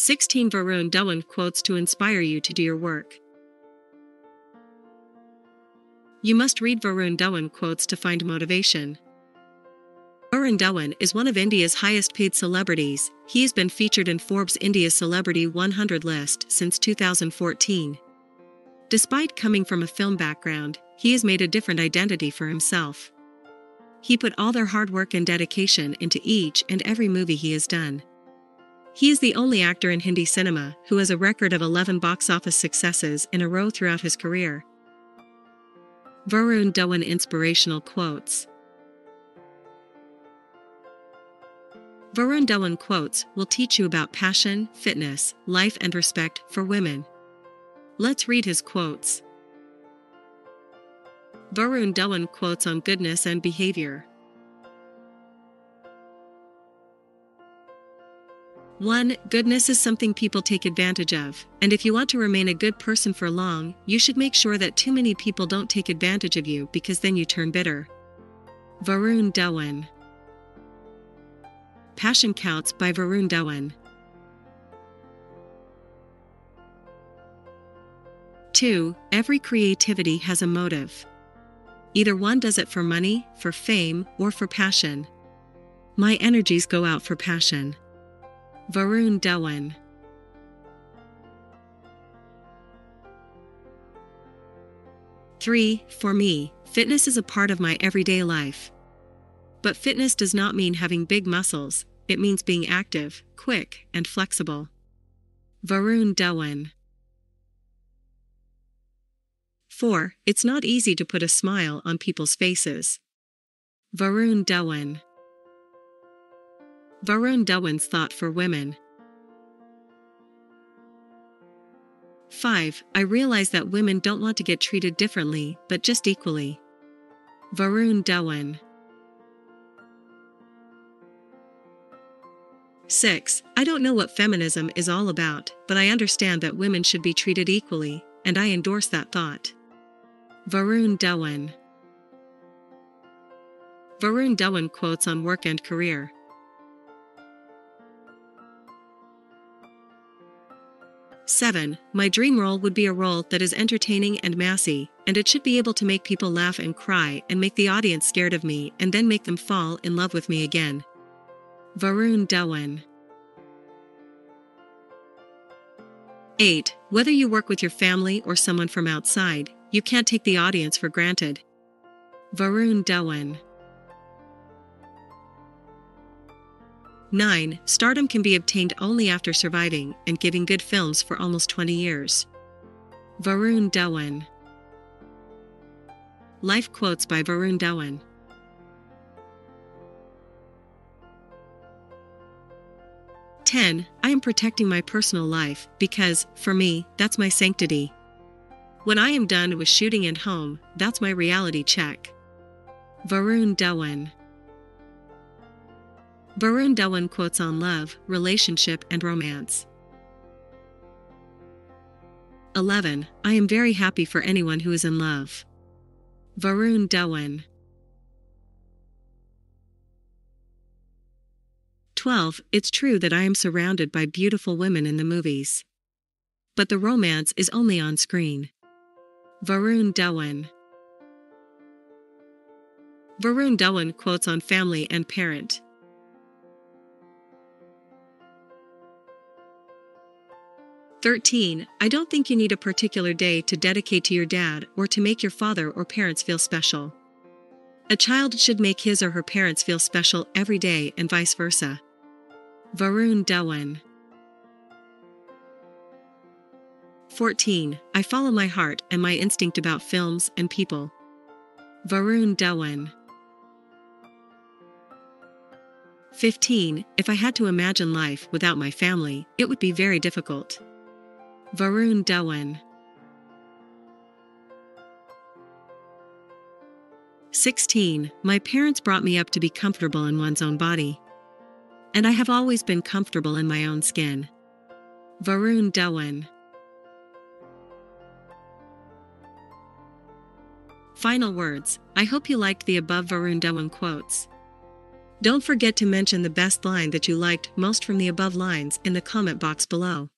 16 Varun Dhawan quotes to inspire you to do your work. You must read Varun Dhawan quotes to find motivation. Varun Dhawan is one of India's highest paid celebrities. He has been featured in Forbes India's Celebrity 100 list since 2014. Despite coming from a film background, he has made a different identity for himself. He put all their hard work and dedication into each and every movie he has done. He is the only actor in Hindi cinema who has a record of 11 box office successes in a row throughout his career. Varun Dhawan Inspirational Quotes Varun Dhawan quotes will teach you about passion, fitness, life, and respect for women. Let's read his quotes. Varun Dhawan quotes on goodness and behavior. 1. Goodness is something people take advantage of, and if you want to remain a good person for long, you should make sure that too many people don't take advantage of you because then you turn bitter. Varun Dhawan Passion Counts by Varun Dhawan 2. Every creativity has a motive. Either one does it for money, for fame, or for passion. My energies go out for passion. Varun Dhawan. Three, for me, fitness is a part of my everyday life. But fitness does not mean having big muscles, it means being active, quick, and flexible. Varun Dhawan. 4. It's not easy to put a smile on people's faces. Varun Dhawan. Varun Dhawan's thought for women. 5. I realize that women don't want to get treated differently, but just equally. Varun Dhawan. 6. I don't know what feminism is all about, but I understand that women should be treated equally, and I endorse that thought. Varun Dhawan. Varun Dhawan quotes on work and career. Seven, my dream role would be a role that is entertaining and massy, and it should be able to make people laugh and cry and make the audience scared of me and then make them fall in love with me again. Varun Dhawan. 8. Whether you work with your family or someone from outside, you can't take the audience for granted. Varun Dhawan. 9. Stardom can be obtained only after surviving and giving good films for almost 20 years. Varun Dhawan. Life quotes by Varun Dhawan. Ten, I am protecting my personal life because, for me, that's my sanctity. When I am done with shooting and home, that's my reality check. Varun Dhawan. Varun Dhawan quotes on love, relationship, and romance. 11. I am very happy for anyone who is in love. Varun Dhawan. 12. It's true that I am surrounded by beautiful women in the movies. But the romance is only on screen. Varun Dhawan. Varun Dhawan quotes on family and parent. Thirteen, I don't think you need a particular day to dedicate to your dad or to make your father or parents feel special. A child should make his or her parents feel special every day and vice versa. Varun Dhawan. 14. I follow my heart and my instinct about films and people. Varun Dhawan. 15. If I had to imagine life without my family, it would be very difficult. Varun Dhawan. 16. My parents brought me up to be comfortable in one's own body and I have always been comfortable in my own skin. Varun Dhawan. Final words I hope you liked the above Varun Dhawan quotes. Don't forget to mention the best line that you liked most from the above lines in the comment box below.